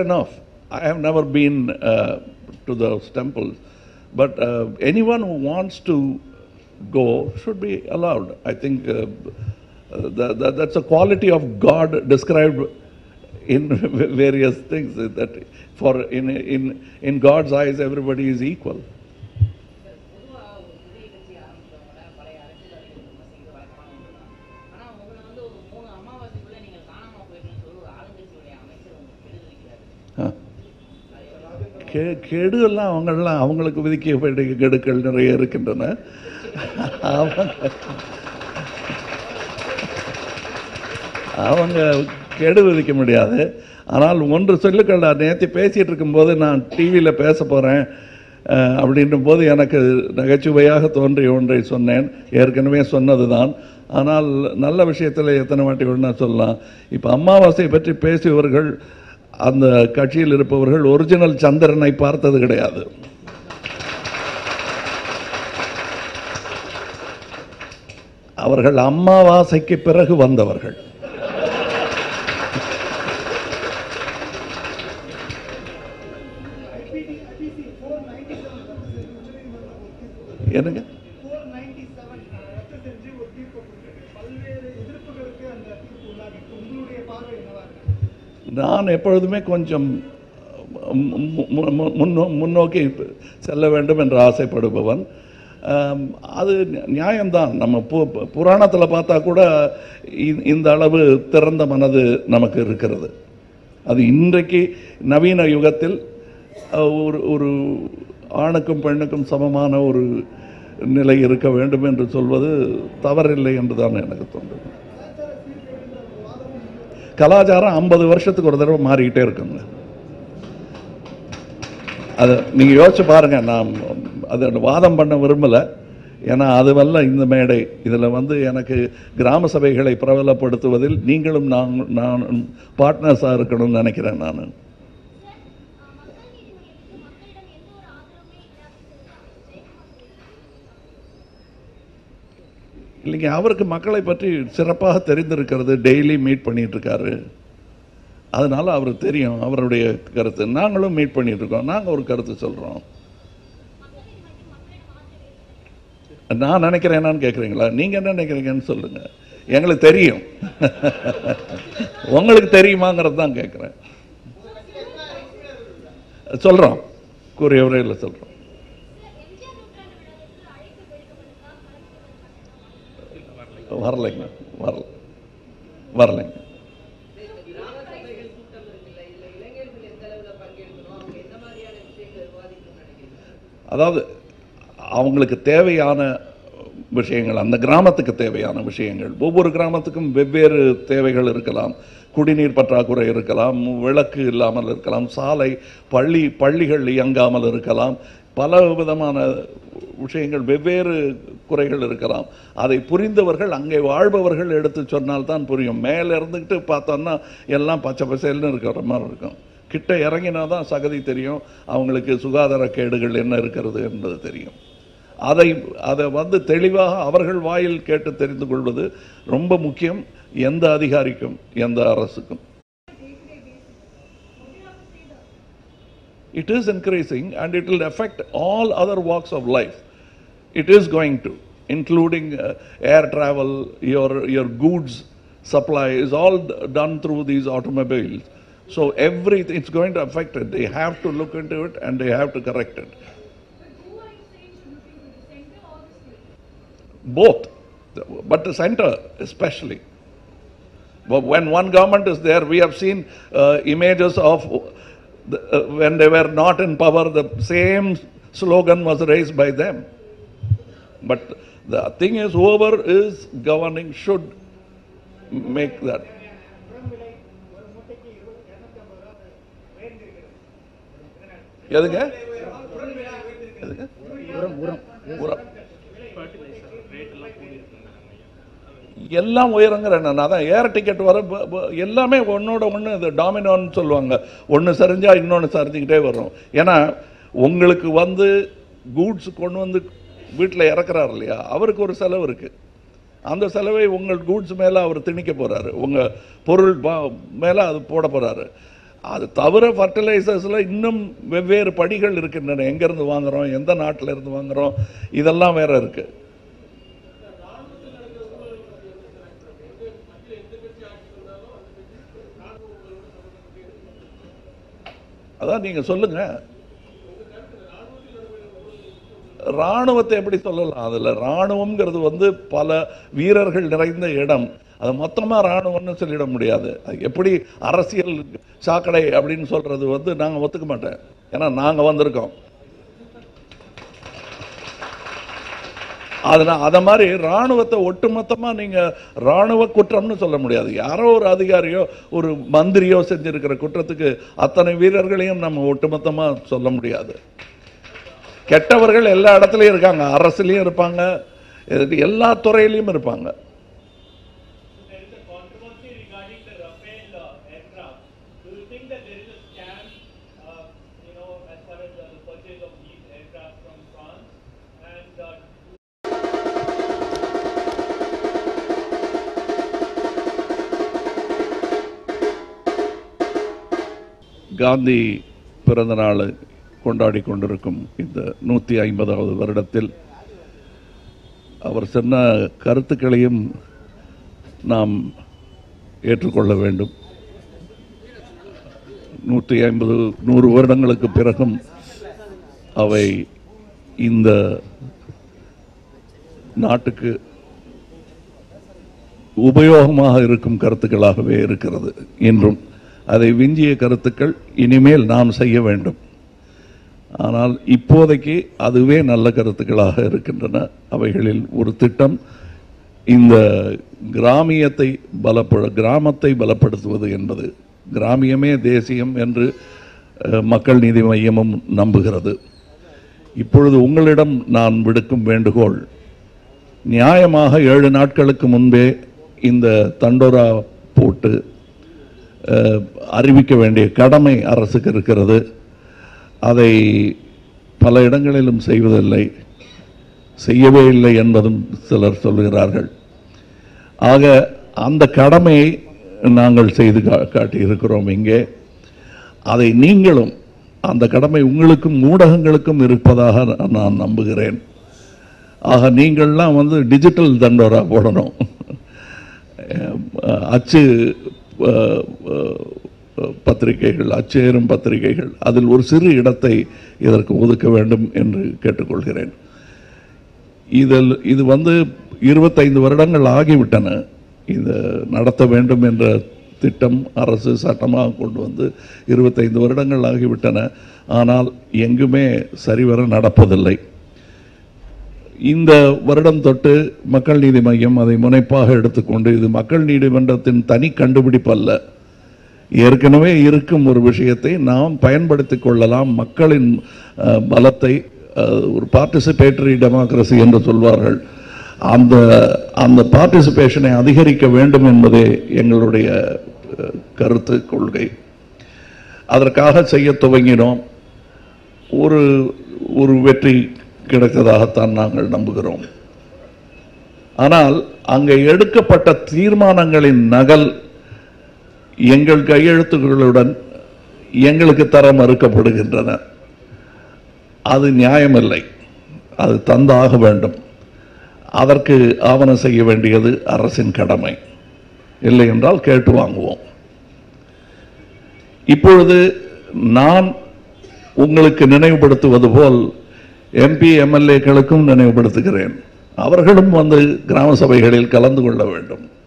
enough. I have never been uh, to those temples, but uh, anyone who wants to go should be allowed. I think uh, that, that, that's a quality of God described in various things. That for in in in God's eyes, everybody is equal. கே கெடு எல்லாம் அவங்கெல்லாம் அவங்களுக்கு விதிக்க வேண்டிய கெடுக்கள் நிறைய இருக்கின்றன. அவங்க அவங்க கெடு விதிக்க முடியாது. ஆனால் ஒன்று சொல்லுக்கடா நேற்று பேசிகிட்டு இருக்கும்போது நான் டிவியில் பேச போகிறேன் அப்படின்ற போது எனக்கு நகைச்சுவையாக தோன்றிய ஒன்றை சொன்னேன். ஏற்கனவே சொன்னது தான் ஆனால் நல்ல விஷயத்தில் எத்தனை வாட்டி வேணா சொல்லலாம். இப்போ அமாவாசை பற்றி பேசியவர்கள் அந்த கட்சியில் இருப்பவர்கள் ஒரிஜினல் சந்திரனை பார்த்தது கிடையாது. அவர்கள் அம்மாவாசைக்கு பிறகு வந்தவர்கள். நான் எப்பொழுதுமே கொஞ்சம் முன்னோ முன்னோக்கி செல்ல வேண்டும் என்று ஆசைப்படுபவன். அது நியாயம்தான். நம்ம பு புராணத்தில் பார்த்தா கூட இந்த அளவு திறந்த மனது நமக்கு இருக்கிறது. அது இன்றைக்கு நவீன யுகத்தில் ஒரு ஒரு ஆணுக்கும் பெண்ணுக்கும் சமமான ஒரு நிலை இருக்க வேண்டும் என்று சொல்வது தவறில்லை என்று தான் எனக்கு தோன்றுது கலாச்சாரம் ஐம்பது வருஷத்துக்கு ஒரு தடவை மாறிக்கிட்டே இருக்குங்க. அது நீங்கள் யோசிச்சு பாருங்க நான் அது வாதம் பண்ண விரும்பலை. ஏன்னா அதுவல்ல இந்த மேடை. இதில் வந்து எனக்கு கிராம சபைகளை பிரபலப்படுத்துவதில் நீங்களும் நான் நான் பார்ட்னர்ஸாக இருக்கணும்னு நினைக்கிறேன் நான். இல்லைங்க அவருக்கு மக்களை பற்றி சிறப்பாக தெரிந்திருக்கிறது டெய்லி மீட் பண்ணிட்டு இருக்காரு அதனால தெரியும் அவருடைய கருத்து. நாங்களும் மீட் பண்ணிட்டு இருக்கோம் நாங்கள் ஒரு கருத்து சொல்கிறோம் நான் நினைக்கிறேன் என்னன்னு கேட்குறீங்களா நீங்கள் என்ன நினைக்கிறீங்கன்னு சொல்லுங்க. எங்களுக்கு தெரியும். உங்களுக்கு தெரியுமாங்கிறது தான் கேட்குறேன் சொல்கிறோம் கூறிய உரையில் சொல்கிறோம் வரலைங்க வரல வரலைங்க கிராம சபைகள் கூட்டம் இருக்குல்ல இதுல இளைஞர்கள் எந்த அளவுல பங்கேற்கணும் அவங்க என்ன மாதிரியான வரலைங்க வரல. வரலைங்க. அதாவது அவங்களுக்கு தேவையான விஷயங்கள் அந்த கிராமத்துக்கு தேவையான விஷயங்கள் ஒவ்வொரு கிராமத்துக்கும் வெவ்வேறு தேவைகள் இருக்கலாம். குடிநீர் பற்றாக்குறை இருக்கலாம் விளக்கு இல்லாமல் இருக்கலாம் சாலை பள்ளி பள்ளிகள் இயங்காமல் இருக்கலாம் பல விதமான விஷயங்கள் வெவ்வேறு குறைகள் இருக்கலாம். அதை புரிந்தவர்கள் அங்கே வாழ்பவர்கள் எடுத்து சொன்னால்தான் புரியும். மேலே இருந்துக்கிட்டு பார்த்தோன்னா எல்லாம் பச்சை பசேல்னு இருக்கிற மாதிரி இருக்கும். கிட்ட இறங்கினா தான் சகதி தெரியும். அவங்களுக்கு சுகாதார கேடுகள் என்ன இருக்கிறது என்பது தெரியும். அதை அதை வந்து தெளிவாக அவர்கள் வாயில் கேட்டு தெரிந்து கொள்வது ரொம்ப முக்கியம். எந்த அதிகாரிக்கும் எந்த அரசுக்கும். It is increasing and it will affect all other walks of life. It is going to, including uh, air travel, your, your goods supply is all done through these automobiles. So everything, it's going to affect it. They have to look into it and they have to correct it. Both, but the center especially. But when one government is there, we have seen uh, images of the, uh, when they were not in power, the same slogan was raised by them. But the thing is, whoever is governing should make that. எதுங்க? எதுங்க உரம் எல்லாம் உயரங்கிற நான் அதான் ஏர் ticket வர எல்லாமே ஒன்னோட ஒன்று இது டாமினோன்னு சொல்லுவாங்க. ஒன்று சரிஞ்சா இன்னொன்று சரிஞ்சுக்கிட்டே வரும். ஏன்னா உங்களுக்கு வந்து கூட்ஸ் கொண்டு வந்து வீட்டில் இறக்குறாரு இல்லையா? அவருக்கு ஒரு செலவு இருக்குது அந்த செலவை உங்கள் கூட்ஸ் மேலே அவர் திணிக்க போகிறாரு உங்கள் பொருள் மேலே அது போட போகிறாரு அது தவிர ஃபர்டிலைசர்ஸில் இன்னும் வெவ்வேறு படிகள் இருக்கின்றன. எங்கேருந்து வாங்குறோம்? எந்த நாட்டில் இருந்து வாங்குறோம்? இதெல்லாம் வேறு இருக்குது அதான் நீங்கள் சொல்லுங்கள் ராணுவத்தை எப்படி சொல்லலாம்? அதுல ராணுவம்ங்கிறது வந்து பல வீரர்கள் நிறைந்த இடம். அது மொத்தமா ராணுவம்னு சொல்லிட முடியாது. அது எப்படி அரசியல் சாக்கடை அப்படின்னு சொல்றது வந்து நாங்க ஒத்துக்க மாட்டேன் ஏன்னா நாங்க வந்திருக்கோம். அதனால் அதை மாதிரி ராணுவத்தை ஒட்டுமொத்தமா நீங்க ராணுவ குற்றம்னு சொல்ல முடியாது. யாரோ ஒரு அதிகாரியோ ஒரு மந்திரியோ செஞ்சிருக்கிற குற்றத்துக்கு அத்தனை வீரர்களையும் நம்ம ஒட்டுமொத்தமா சொல்ல முடியாது. கெட்டவர்கள் எல்லா இடத்துலையும் இருக்காங்க அரசுலேயும் இருப்பாங்க எல்லா துறையிலையும் இருப்பாங்க காந்தி பிறந்த நாள் கொண்டாடி கொண்டிருக்கும் இந்த நூற்றி ஐம்பதாவது வருடத்தில் அவர் சொன்ன கருத்துக்களையும் நாம் ஏற்றுக்கொள்ள வேண்டும். நூற்றி ஐம்பது நூறு வருடங்களுக்கு பிறகும் அவை இந்த நாட்டுக்கு உபயோகமாக இருக்கும் கருத்துக்களாகவே இருக்கிறது என்றும் அதை விஞ்சிய கருத்துக்கள் இனிமேல் நாம் செய்ய வேண்டும். ஆனால் இப்போதைக்கு அதுவே நல்ல கருத்துக்களாக இருக்கின்றன. அவைகளில் ஒரு திட்டம் இந்த கிராமியத்தை பலப்பட கிராமத்தை பலப்படுத்துவது என்பது. கிராமியமே தேசியம் என்று மக்கள் நீதி மையமும் நம்புகிறது. இப்பொழுது உங்களிடம் நான் விடுக்கும் வேண்டுகோள் நியாயமாக ஏழு நாட்களுக்கு முன்பே இந்த தண்டோரா போட்டு அறிவிக்க வேண்டிய கடமை அரசுக்கு இருக்கிறது. அதை பல இடங்களிலும் செய்வதில்லை செய்யவே இல்லை என்பதும் சிலர் சொல்கிறார்கள். ஆக அந்த கடமையை நாங்கள் செய்து கா- காட்டியிருக்கிறோம் இங்கே. அதை நீங்களும் அந்த கடமை உங்களுக்கும் ஊடகங்களுக்கும் இருப்பதாக நான் நம்புகிறேன். ஆக நீங்கள்லாம் வந்து டிஜிட்டல் தண்டோரா போடணும். அச்சு பத்திரிகைகள் அச்சேரும் பத்திரிகைகள் அதில் ஒரு சிறு இடத்தை இதற்கு ஒதுக்க வேண்டும் என்று கேட்டுக்கொள்கிறேன். இதில் இது வந்து இருபத்தைந்து வருடங்கள் ஆகிவிட்டன. இது நடத்த வேண்டும் என்ற திட்டம் அரசு சட்டமாக கொண்டு வந்து இருபத்தைந்து வருடங்கள் ஆகிவிட்டன. ஆனால் எங்குமே சரிவர நடப்பதில்லை. இந்த வருடம் தொட்டு மக்கள் நீதி மையம் அதை முனைப்பாக எடுத்துக்கொண்டு இது மக்கள் நீதிமன்றத்தின் தனி கண்டுபிடிப்பு அல்ல. ஏற்கனவே இருக்கும் ஒரு விஷயத்தை நாம் பயன்படுத்தி கொள்ளலாம். மக்களின் பலத்தை ஒரு பார்ட்டிசிபேட்டரி டெமோக்ரஸி என்று சொல்வார்கள். அந்த அந்த பார்ட்டிசிபேஷனை அதிகரிக்க வேண்டும் என்பதே எங்களுடைய கருத்து கொள்கை. அதற்காக செய்ய துவங்கினோம். ஒரு ஒரு வெற்றி கிடைத்ததாகத்தான் நாங்கள் நம்புகிறோம். ஆனால் அங்கே எடுக்கப்பட்ட தீர்மானங்களின் நகல் எங்கள் கையெழுத்துகளுடன் எங்களுக்கு தர மறுக்கப்படுகின்றன. அது நியாயமில்லை. அது தந்தாக வேண்டும். அதற்கு ஆவணம் செய்ய வேண்டியது அரசின் கடமை. இல்லை என்றால் கேட்டு வாங்குவோம். இப்பொழுது நான் உங்களுக்கு நினைவுபடுத்துவது போல் எம்பி எம்எல்ஏக்களுக்கும் நினைவுபடுத்துகிறேன். அவர்களும் வந்து கிராம சபைகளில் கலந்து கொள்ள வேண்டும்.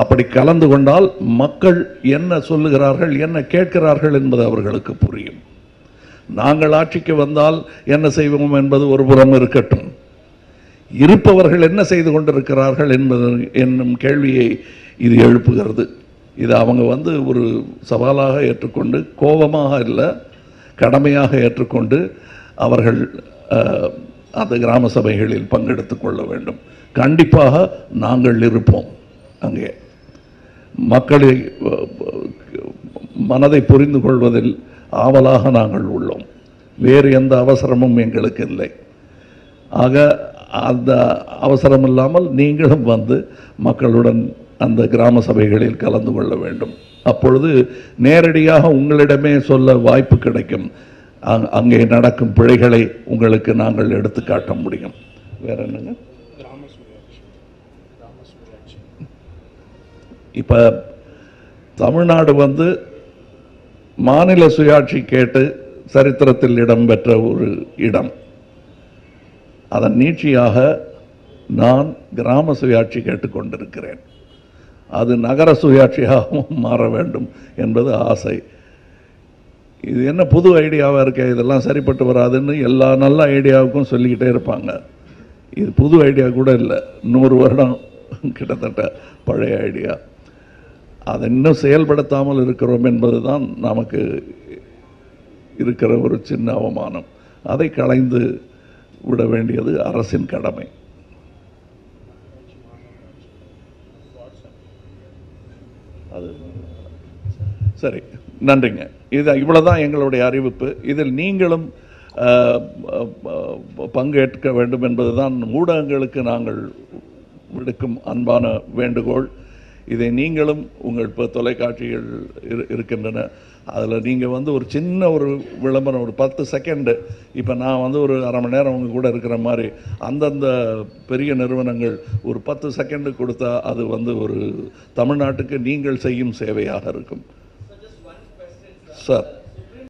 அப்படி கலந்து கொண்டால் மக்கள் என்ன சொல்லுகிறார்கள் என்ன கேட்கிறார்கள் என்பது அவர்களுக்கு புரியும். நாங்கள் ஆட்சிக்கு வந்தால் என்ன செய்வோம் என்பது ஒரு புறம் இருக்கட்டும். இருப்பவர்கள் என்ன செய்து கொண்டிருக்கிறார்கள் என்பது என்னும் கேள்வியை இது எழுப்புகிறது. இது அவங்க வந்து ஒரு சவாலாக ஏற்றுக்கொண்டு கோபமாக இல்லை கடமையாக ஏற்றுக்கொண்டு அவர்கள் அந்த கிராம சபைகளில் பங்கெடுத்து கொள்ள வேண்டும். கண்டிப்பாக நாங்கள் இருப்போம் அங்கே. மக்களை மனதை புரிந்து கொள்வதில் ஆவலாக நாங்கள் உள்ளோம். வேறு எந்த அவசரமும் எங்களுக்கு இல்லை. ஆக அந்த அவசரம் இல்லாமல் நீங்களும் வந்து மக்களுடன் அந்த கிராம சபைகளில் கலந்து கொள்ள வேண்டும். அப்பொழுது நேரடியாக உங்களிடமே சொல்ல வாய்ப்பு கிடைக்கும். அங்- அங்கே நடக்கும் பிழைகளை உங்களுக்கு நாங்கள் எடுத்து காட்ட முடியும். வேற என்னங்க? இப்போ தமிழ்நாடு வந்து மாநில சுயாட்சி கேட்டு சரித்திரத்தில் இடம்பெற்ற ஒரு இடம். அதன் நீட்சியாக நான் கிராம சுயாட்சி கேட்டுக்கொண்டிருக்கிறேன் அது நகர சுயாட்சியாகவும் மாற வேண்டும் என்பது ஆசை. இது என்ன புது ஐடியாவாக இருக்கே? இதெல்லாம் சரிப்பட்டு வராதுன்னு எல்லா நல்ல ஐடியாவுக்கும் சொல்லிக்கிட்டே இருப்பாங்க. இது புது ஐடியா கூட இல்லை. நூறு வருடம் கிட்டத்தட்ட பழைய ஐடியா. அதை இன்னும் செயல்படுத்தாமல் இருக்கிறோம் என்பதுதான் நமக்கு இருக்கிற ஒரு சின்ன அவமானம். அதை களைந்து விட வேண்டியது அரசின் கடமை. அது. சரி நன்றிங்க. இது இவ்வளவுதான் எங்களுடைய அறிவிப்பு. இதில் நீங்களும் பங்கேற்க வேண்டும் என்பதுதான் ஊடகங்களுக்கு நாங்கள் விடுக்கும் அன்பான வேண்டுகோள். இதை நீங்களும் உங்கள் இப்போ தொலைக்காட்சிகள் இரு இருக்கின்றன. அதில் நீங்கள் வந்து ஒரு சின்ன ஒரு விளம்பரம் ஒரு பத்து செகண்டு இப்போ நான் வந்து ஒரு அரை மணி நேரம் உங்க கூட இருக்கிற மாதிரி அந்தந்த பெரிய நிறுவனங்கள் ஒரு பத்து செகண்டு கொடுத்தா அது வந்து ஒரு தமிழ்நாட்டுக்கு நீங்கள் செய்யும் சேவையாக இருக்கும். சார்